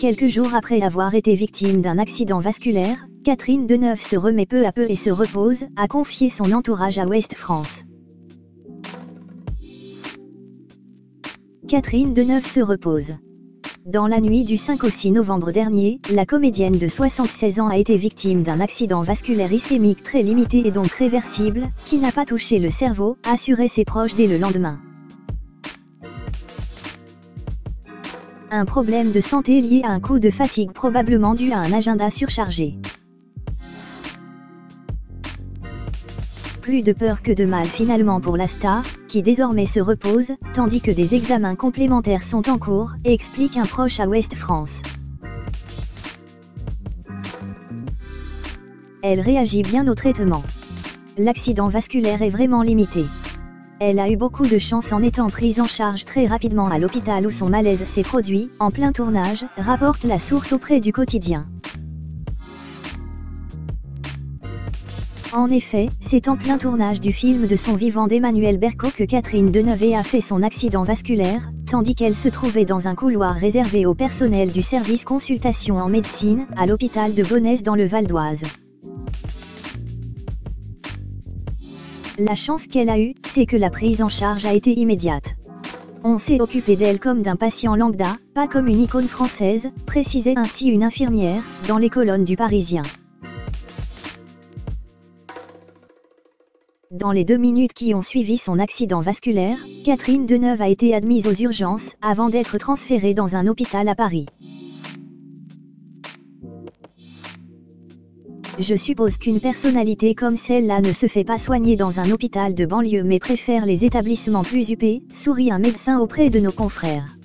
Quelques jours après avoir été victime d'un accident vasculaire, Catherine Deneuve se remet peu à peu et se repose, a confié son entourage à Ouest France. Catherine Deneuve se repose. Dans la nuit du 5 au 6 novembre dernier, la comédienne de 76 ans a été victime d'un accident vasculaire ischémique très limité et donc réversible, qui n'a pas touché le cerveau, assuré ses proches dès le lendemain. Un problème de santé lié à un coup de fatigue probablement dû à un agenda surchargé. Plus de peur que de mal finalement pour la star, qui désormais se repose, tandis que des examens complémentaires sont en cours, explique un proche à Ouest France. Elle réagit bien au traitement. L'accident vasculaire est vraiment limité. Elle a eu beaucoup de chance en étant prise en charge très rapidement à l'hôpital où son malaise s'est produit, en plein tournage, rapporte la source auprès du quotidien. En effet, c'est en plein tournage du film de son vivant d'Emmanuel Berco que Catherine Deneuve a fait son accident vasculaire, tandis qu'elle se trouvait dans un couloir réservé au personnel du service consultation en médecine, à l'hôpital de Gonesse dans le Val d'Oise. La chance qu'elle a eue, c'est que la prise en charge a été immédiate. On s'est occupé d'elle comme d'un patient lambda, pas comme une icône française, précisait ainsi une infirmière, dans les colonnes du Parisien. Dans les deux minutes qui ont suivi son accident vasculaire, Catherine Deneuve a été admise aux urgences avant d'être transférée dans un hôpital à Paris. Je suppose qu'une personnalité comme celle-là ne se fait pas soigner dans un hôpital de banlieue mais préfère les établissements plus huppés, sourit un médecin auprès de nos confrères.